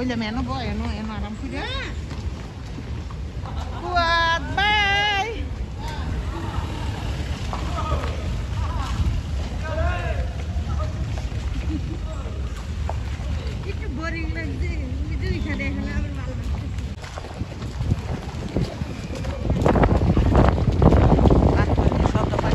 কইলে মেনো বয় এনো এনো আরাম করে কুয়াত বাই একটু বোরিং লাগছে ভিডিও এখানে এখন আবার ভালো লাগছে শব্দ পাই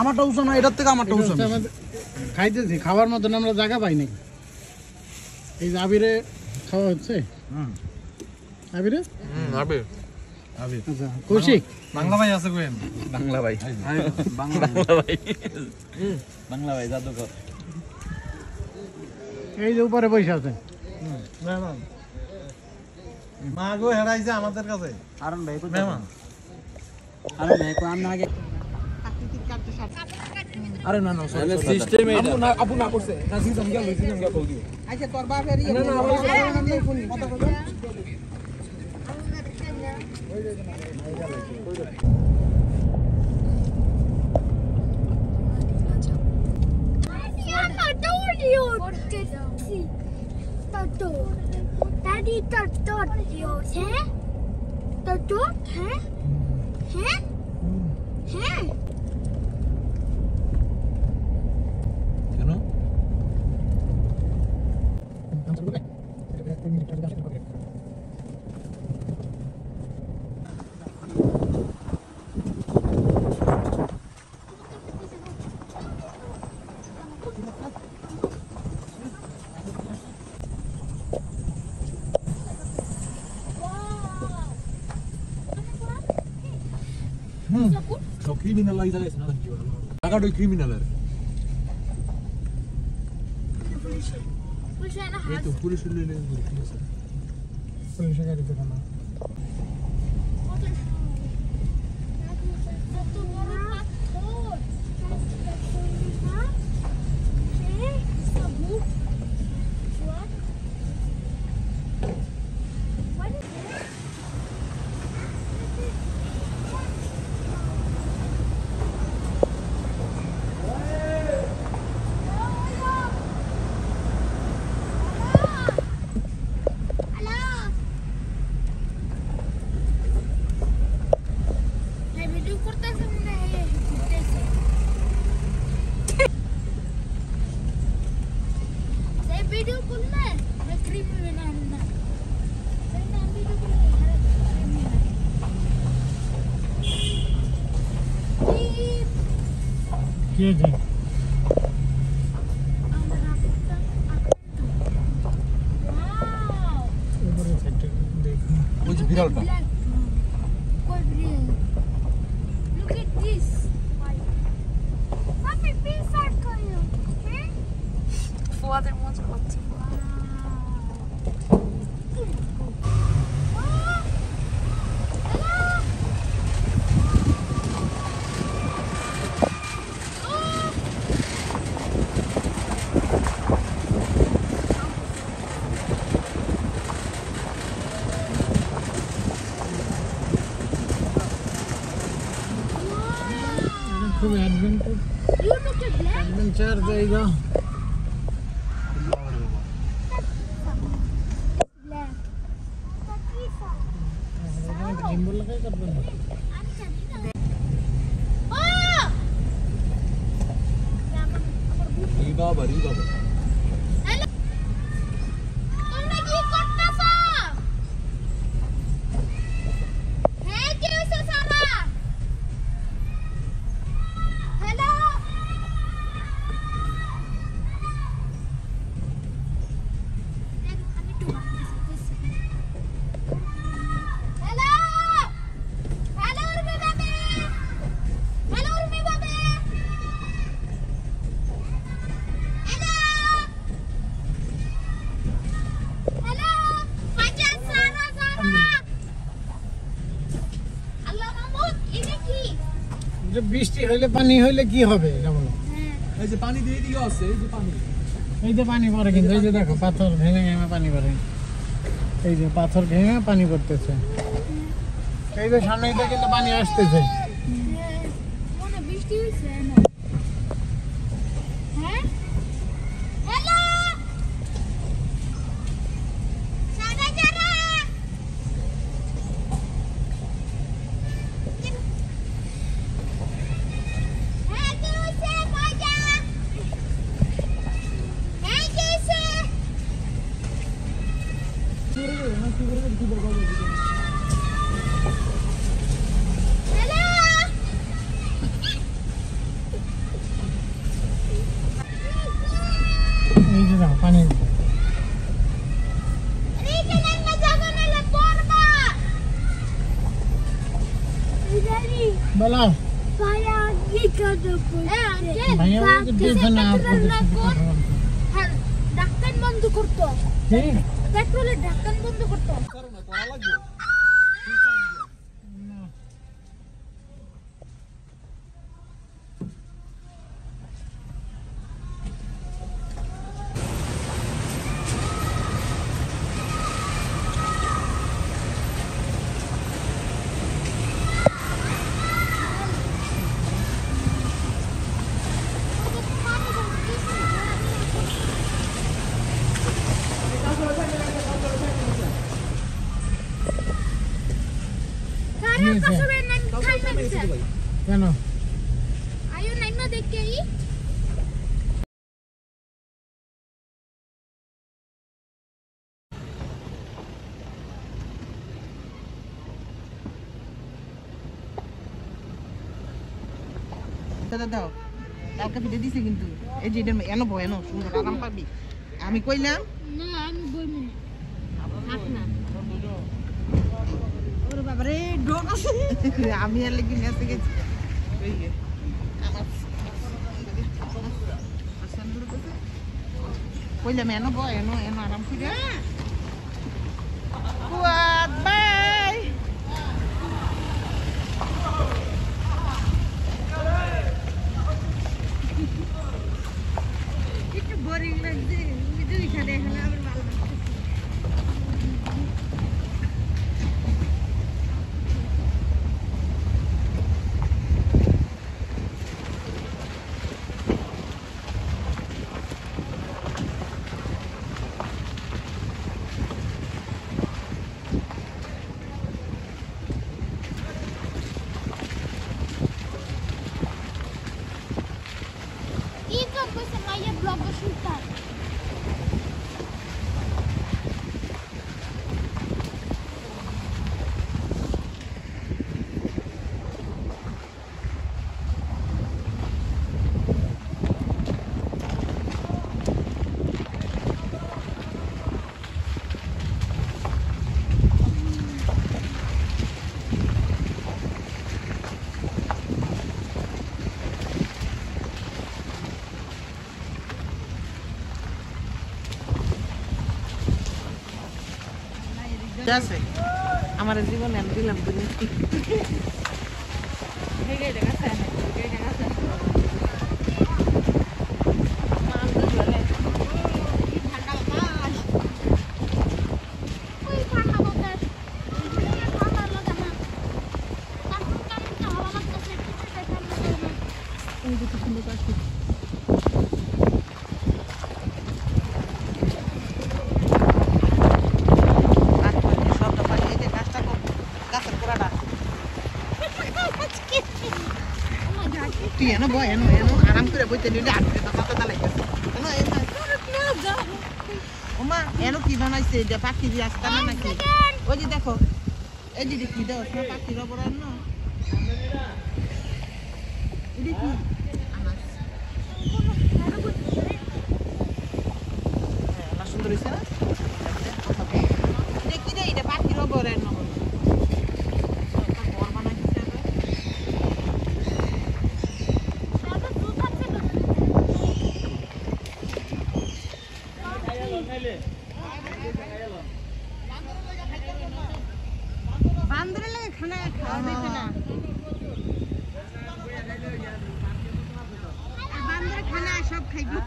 আমারটা উঁচু না এটার থেকে আমারটা উঁচু খাইতেছি খাবার মতন আমরা জায়গা পাই নাই। এই যে আবিরে খাওয়া হচ্ছে। আবিরে? আবে আচ্ছা কৌশিক? বাংলা ভাই আছে কোয়েন বাংলা ভাই। বাংলা বাংলা ভাই। বাংলা ভাই। জাদুকর। এই যে উপরে বসে আছে। হেরাইছে আমাদের কাছে। আরন ভাই কই মেহমান আরন ভাই কই আমনা আগে প্রাকৃতিক কার্য সাথে আরে না না সিস্টেম আপু না আপু না করছে না সিস্টেম গেল সিস্টেম গেল কই দিও আচ্ছা তোর বাপের ইয়ে কথা কথা Daddy, tortillos, ¿eh? ¿Tortillos? うん。うん criminal লাগি জায়গায় না কি বলো টাকাটাই ক্রিমিনালের Pues ya no এই তো পুলিশ উল্লেখ ঠিক আছে পুলিশের গাড়িতে কেন ভিডিও করতেছে মনে হয় ঘুরতেছে এই ভিডিও করলে ক্রিমিনাল নাম না এই নাম ভিডিও করলে আরে ক্রিমিনাল কি पंचर देगा বৃষ্টি হইলে পানি হইলে কি হবে? এটা বলো। হ্যাঁ। এই যে পানি দিয়ে দিকে আছে এই যে পানি। এই যে পানি পড়ে কিন্তু এই যে দেখো পাথর ভেঙে ভেঙে পানি পড়ে। এই যে পাথর ভেঙে পানি পড়তেছে। এই যে সামনে কিন্তু পানি আসতেছে মনে বৃষ্টি হইছে না হ্যাঁ হ্যালো সারা সারা হ্যাঁ কি হইছে মজা হ্যাঁ কি হইছে হ্যালো এই যে দেখো পানি Rika na najaga na la porba. Idari, বলো kaya Rika na po. Eh, ante. ভাইয়া ওই যে দিয়েছে না দাদা দাও কালকে ভিডিও দিছে কিন্তু এই যে এটা এনো বয় এনো সুন্দর আরাম পাবি আমি কইলাম না আমি বইমি থাক না ওরে বাবারে ডোর আছে আমি আর লেগে নেসে গেছি ওই যে, আমার পছন্দের কথা। কইলাম এনো বয় এনো এনো আরাম করে কুয়াত बोरिंग लग विचार আছে। আমার জীবনে আমি দিলাম দুনিয়া বইতে নিলে আটকে তো কত দালাই গেছে এনো এনো ওমা এনো কি বানাইছে? যে পাখি দিয়ে আসতে নাকি? ওই যে দেখো এই যে কি দেওয়া পাখির না এটা কি আনাস হ্যাঁ, আনাস সুন্দর হয়েছে না এটা কি রে এটা পাখির অপরাধ না ঘর বানাইছে বান্দরের লাগে খানা খাওয়া দিতে না বান্দর খানা সব খাইবি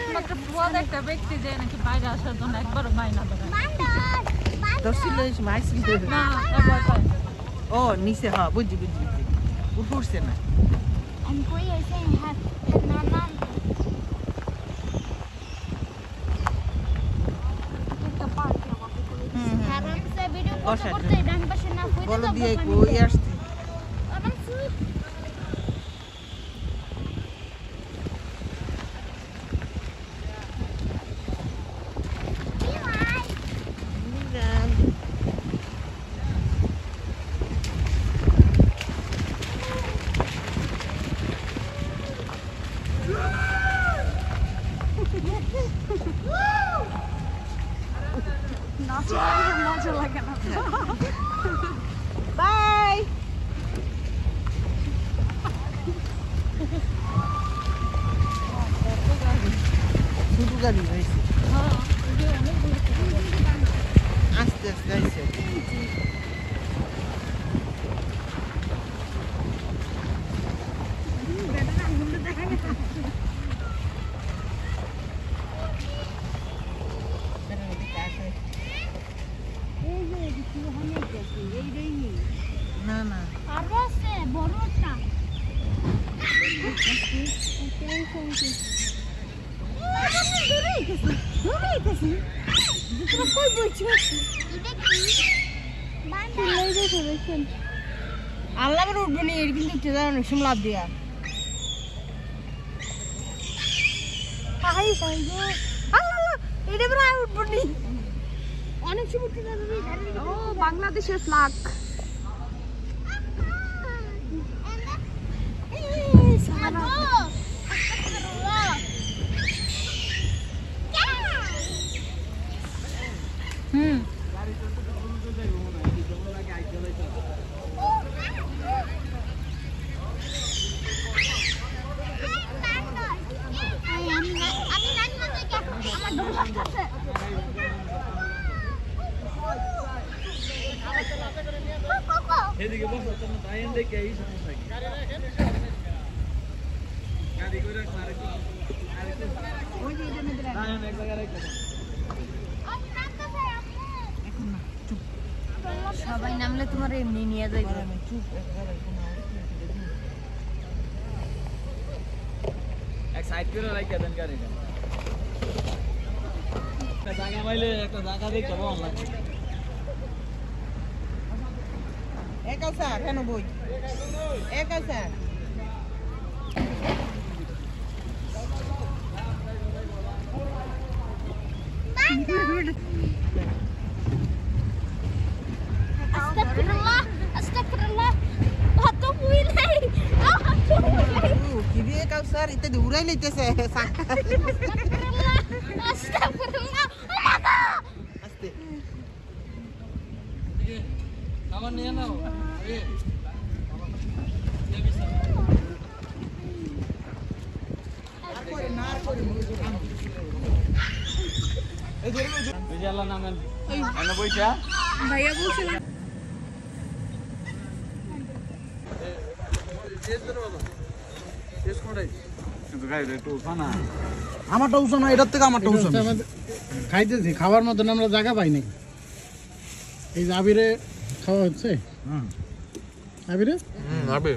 একমাত্র ফুয়াদ একটা ব্যক্তি যে নাকি বাইরে আসার জন্য একবারও বাইনা দেবে দর্শিল মাইস না একবার পায় ও নিচে হ্যাঁ বুঝছি বুঝছি বুঝছি উপর উঠছে না আমি কই হইছে হ্যাঁ না না একটা পার্টি আমাকে করে হুম, হুম। আরামসে ভিডিও করতে অসাধারণ। করতে ডান পাশে না কইতে বলো তো দিয়ে পানি কই দেয়। আসছে আরামসে কি ভাই নাচে মজা লাগে না বাই ছোট গাড়ি হয়েছে আস্তে আস্তে আইছে না না আরও আছে বড়টা আল্লাহ করে উঠবে নি এর কিন্তু উঠে যাওয়া সময় লাভ দিয়া এটা প্রায় উঠবো নি অনেক সময় উঠে যাবে ও বাংলাদেশের ফ্ল্যাগ হুম আমি নানি মাঝে আমার ডোর লাগতেছে এদিকে বসো তুমি তাই দেখে এই সমস্যা কি গাড়ি করে রাখ না আরেকটু আরেকটু না না এক জায়গায় রাখতে সবাই নামলে তোমার এমনি নিয়ে কোনো এক সাইড করে রাখতে দেন গাড়িটা একটা জায়গা পাইলে একটা জায়গা দেখতে পাবো আমরা এক আছে কেন বই। এক আছে আস্তাগফিরুল্লাহ। আস্তাগফিরুল্লাহ কত বুই নাই কত বুই নাই কি দিয়ে কাউসার ইত্যাদি উড়াই লইতেছে আস্তাগফিরুল্লাহ আস্তাগফিরুল্লাহ মাগো আস্তে আমার নিয়ে নাও বিজালা নামেন এনে বইটা ভাইয়া বলছিল কিন্তু গাড়িটা একটু উঠা না আমারটা উঁচু না এটার থেকে আমারটা উঁচু খাইতেছি খাওয়ার মতন আমরা জায়গা পাই নাই। এই যে আবিরে খাওয়া হচ্ছে। আবিরে? আবে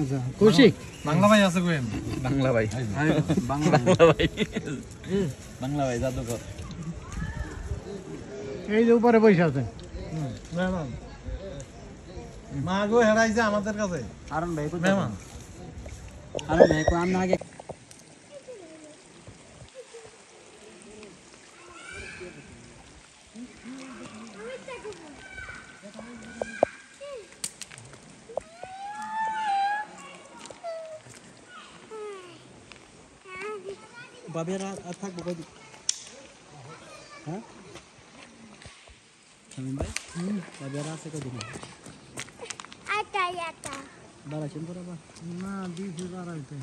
আচ্ছা কৌশিক? বাংলা ভাই আছে কোয়েন বাংলা ভাই। বাংলা ভাই। বাংলা ভাই। জাদুকর। এই যে উপরে বসে আছে। মেহমান। মা গো হেরাইছে আমাদের কাছে। হারুন ভাই মেহমান। হারুন ভাই কো আমরা আগে বাবের আর আর থাকব কয়দিন হ্যাঁ শামিম ভাই বাবের আছে কয়দিন আটা আটা বাড়াইছেন করে আবার? না দিয়েছি বাড়াইতে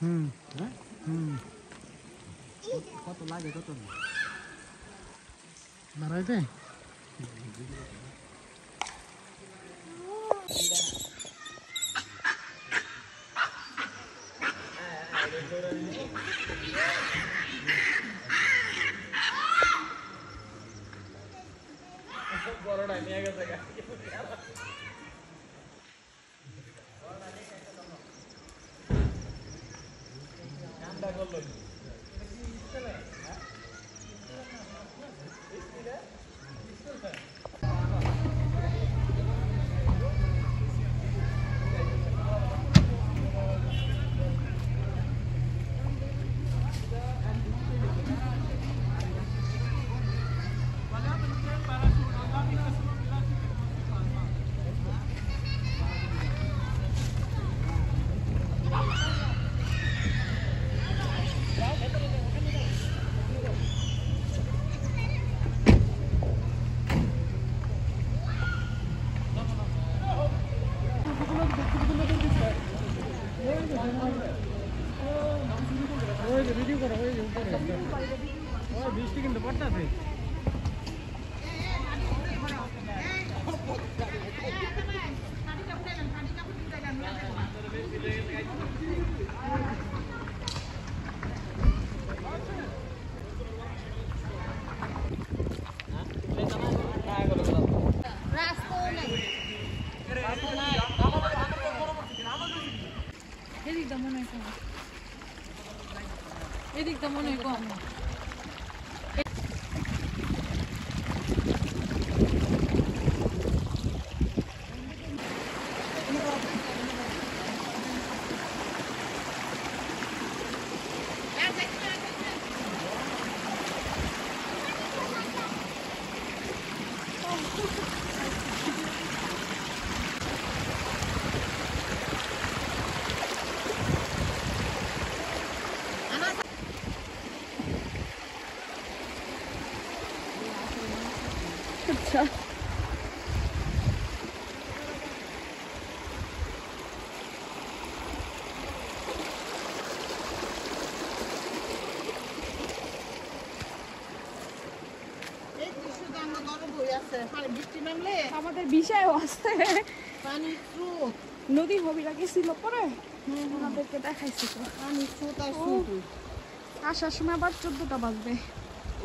হুম। হ্যাঁ? হুম। কত লাগে কত বাড়াইতে ওই যে ভিডিও করো ওই যে উপরে ওই বৃষ্টি কিন্তু পড়তেছে রাস্তাও নাই এদিকটা মনে হয় কম এদিকটা মনে হয় কম আচ্ছা এই দৃশ্যটা আমরা গরম হয়ে আছে আর বৃষ্টি আমাদের বিষয়ও আছে। পানির স্রোত। নদী হবিরা গেছিল পরে? আমাদেরকে দেখাইছিল পানির স্রোত আর আসার সময় আবার চোদ্দটা বাজবে।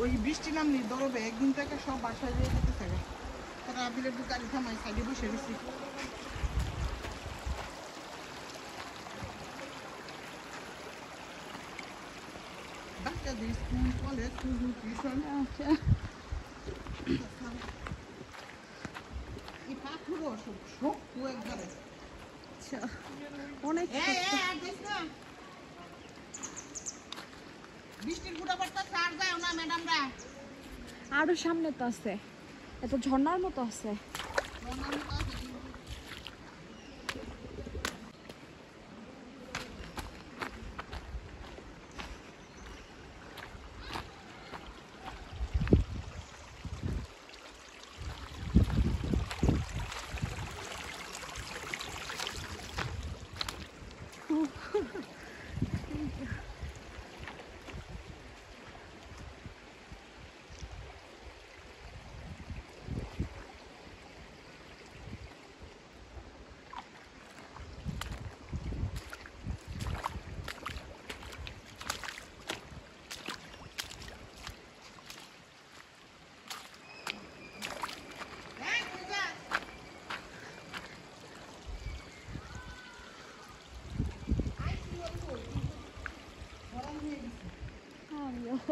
ওই বৃষ্টি নামলি দরবে একদিন থেকে সব বাসায় যেয়ে যেতে থাকে। তারা আবিলের দু গাড়ি থামাই সাইডে বসে গেছি বাচ্চাদের স্কুল কলেজ টিউশন। টিউশন আচ্ছা এই পাথরও সব শক্ত একবারে আচ্ছা অনেক এই, এই, আর দিস না। বৃষ্টির গুঁড়া পড়তেছে আর যায় না আরও সামনে তো আছে। এত ঝর্ণার মতো আছে।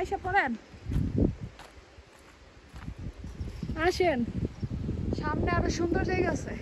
আয়সা পড়েন। আসেন। সামনে আরও সুন্দর জায়গা আছে।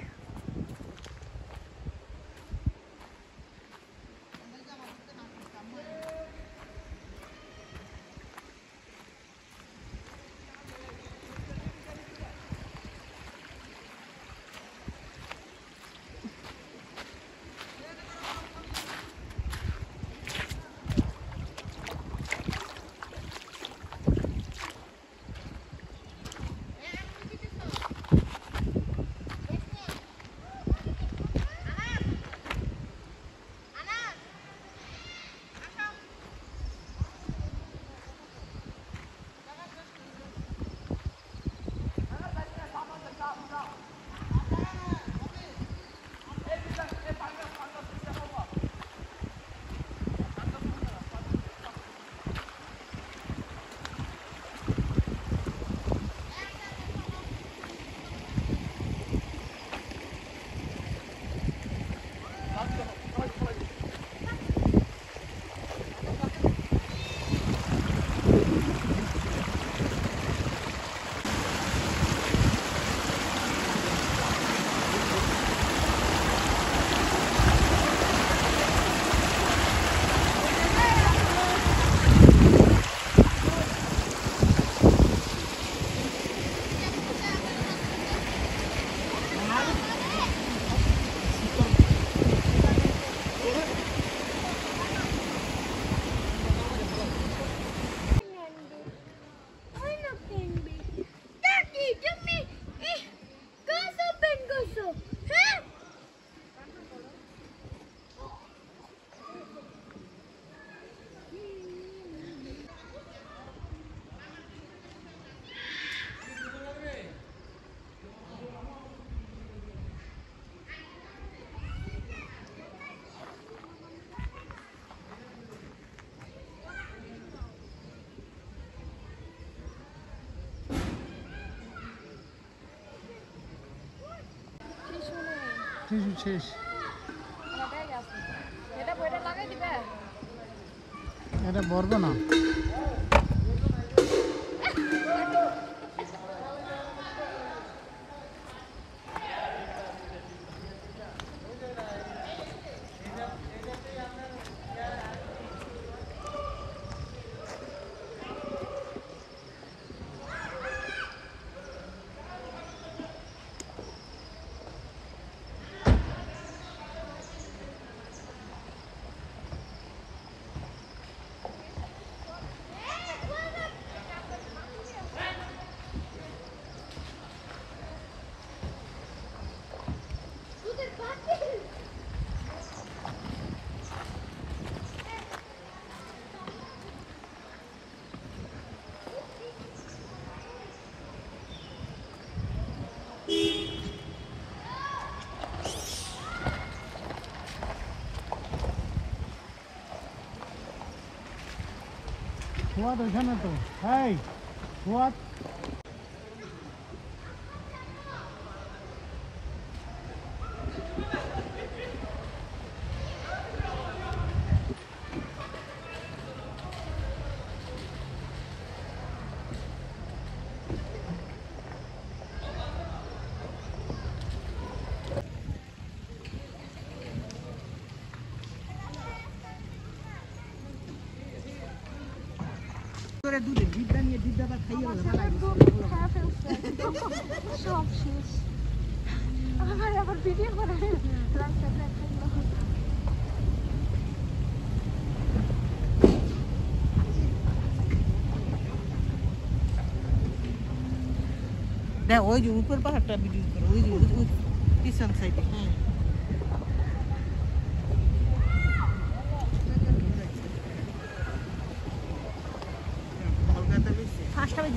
টিস্যু শেষ। এটা বইটা লাগাই দিবে এটা বলব না। সোয়াদ ওইখানে তো এই করে দুধে ডিব্বা নিয়ে ডিব্বা আবার খাইয়ে সব শেষ। আমার আবার ভিডিও করে। রাস্তা দেখ ওই যে উপর পাহাড়টা ভিডিও করে ওই যে পিছন সাইডে হ্যাঁ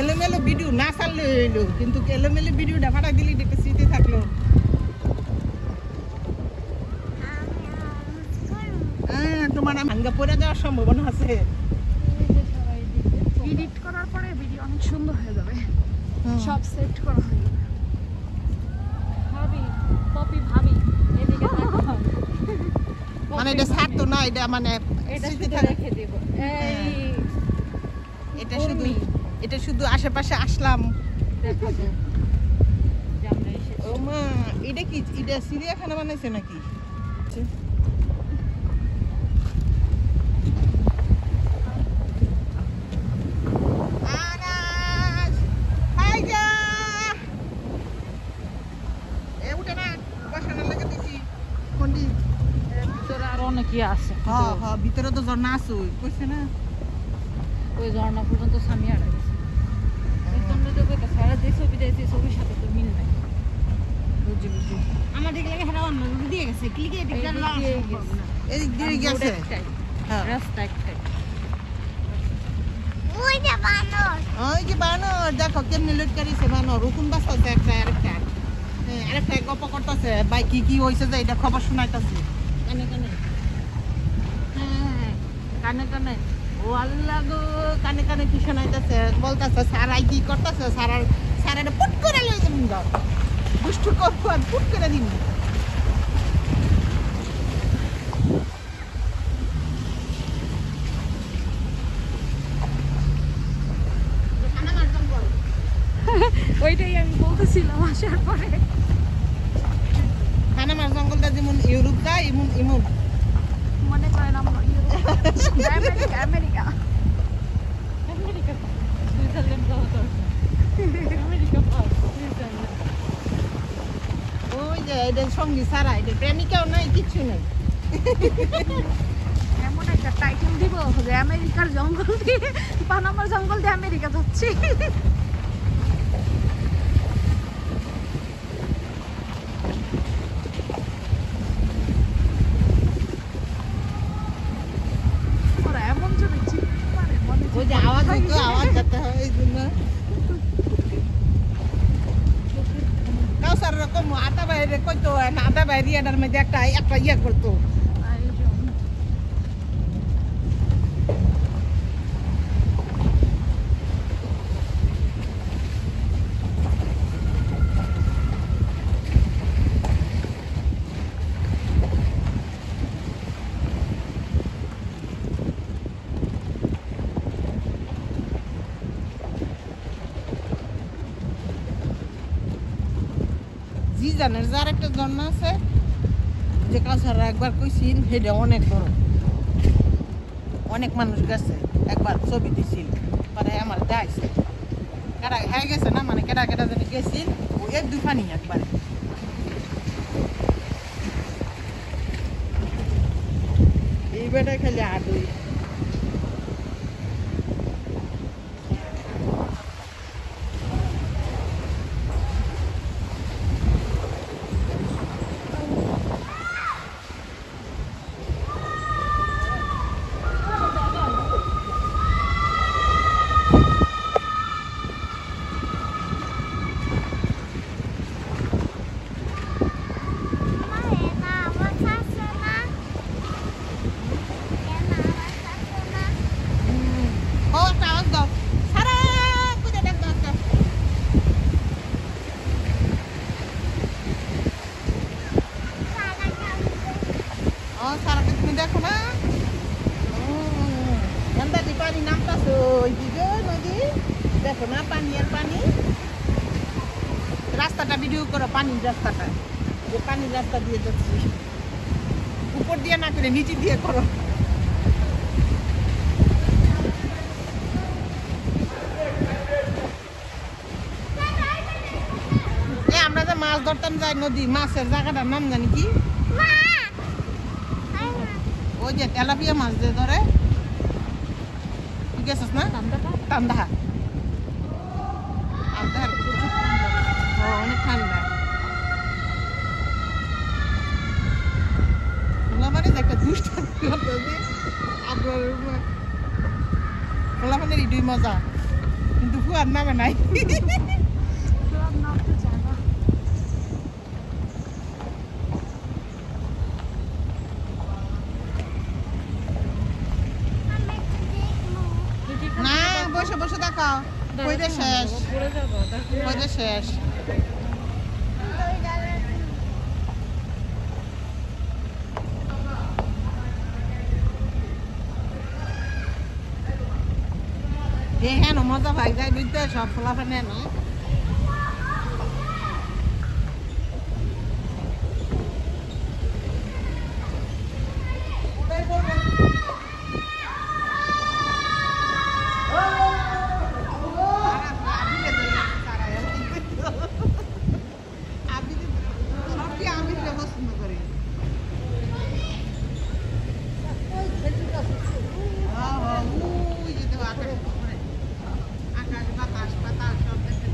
এলোমেলো ভিডিও না ছাড়লে হইল কিন্তু এলোমেলো ভিডিওটা ফাটা দিলি একটা স্মৃতি থাকল। হ্যাঁ, তোমার ভাঙ্গা পড়ে যাওয়ার সম্ভাবনা আছে। এডিট করার পরে ভিডিও অনেক সুন্দর হয়ে যাবে। সব সেট করা হয়ে যাবে। ভাবি পপি ভাবি এদিকে মানে এটা ছাড়তো না এটা মানে এটা রেখে দিব। এই এটা শুধু এটা শুধু আশেপাশে আসলাম। ও মা এটা কি? এটা চিড়িয়াখানা বানাইছে নাকি? অনেকই আছে হ, হ, ভিতরে তো ঝর্ণা আছে কইছে না? ওই ঝর্ণা পর্যন্ত সামিয়া গেছে এই তোমরা যে কইতাছো, এরা যে ছবি দেয় সেই ছবির সাথে তো মিল নাই বুঝি বুঝি আমার দিকে লেগে হেরা অন্য দিকে দিয়ে গেছে ক্লিকে এই টিকটা দিক লস দিয়ে গেছে। এদিক দিয়ে গেছে। হ্যাঁ। রাস্তা ওই যে বানর। ওই যে বানর, দেখো কেমনে লটকারিছে বানর, উকুন বাঁচাচ্ছে একটা আরেকটা। হ্যাঁ, আরেকটা গল্প করতেছে। ভাই কি কি হয়েছে যে এটা খবর শোনাইতেছে। কানে কানে। হ্যাঁ কানে কানে। ও আল্লাহ গো কানে কানে কি শোনাইতেছে? বলতেছে সারাই কি করতেছে? সারার সারাটা পুট করে লই দাও দুষ্টু আর পুট করে দিন ওইটাই আমি বলতেছিলাম আসার পরে খানামার জঙ্গলটা যেমন ইউরোপ যায় এমন এমন মনে করেন আমরা Europe, America America America Switzerland যাওয়া দরকার আমেরিকা পাস সুইজারল্যান্ড ওই যে এটা সঙ্গী সারা এটা প্রেমিকাও নাই। এমন একটা টাইটেল দিব যে আমেরিকার জঙ্গল দিয়ে পানামার জঙ্গল দিয়ে আমেরিকা যাচ্ছি। আওয়াজ হতো আওয়াজ যাতে হয় এই জন্য। কাউসার রকম আদা বাইরে কইতো আদা বাইরে এটার মধ্যে একটা একটা ইয়ে করতো। জি যার একটা জন্ম আছে, যে কাউসার একবার কইছিল সেটা অনেক বড়। অনেক মানুষ গেছে, একবার ছবি দিছিল পরে আমার যাইছে কেডা হ্যাঁ গেছে না মানে কেডা কেডা যদি গেছিল, ওই এক দুফানি একবারে। এই বেটা খালি আডুই নদী মাছের জায়গাটার নাম জানি কি মা আই মা ওই যে তেলাপিয়া মাছ দিয়ে ধরে ঠিক আছে না ঠান্ডাটা ঠান্ডা ঠান্ডা ও অনেক ঠান্ডা মানে একটা দুষ্ট আপনার খোলা মানে দুই মজা আর নামে নাই যাব দেখো কইরে শেষ ওই জায়গায় এ হ্যাঁ মজা ভাই যাই বুঝতে সব ফলাফল নেয় না আমি পছন্দ করি ওই যে দেখো আকাশ উপরে। আকাশ বাতাস বাতাস সব দেখতে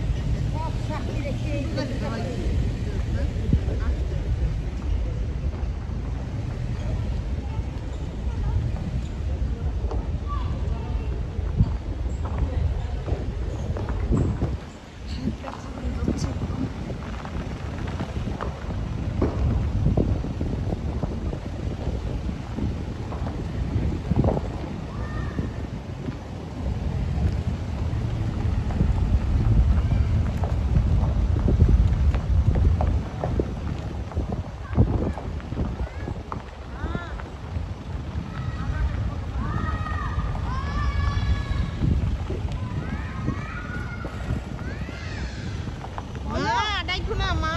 মা ডাইকো না মা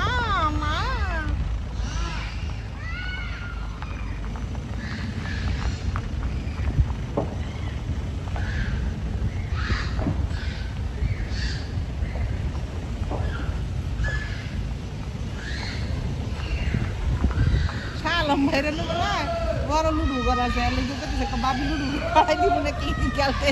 মা শালম ভাইরে লোক বড় লুডু করা যায়, লুডু করতেছে বাবি লুডু করাই দিব নাকি? খেলতে?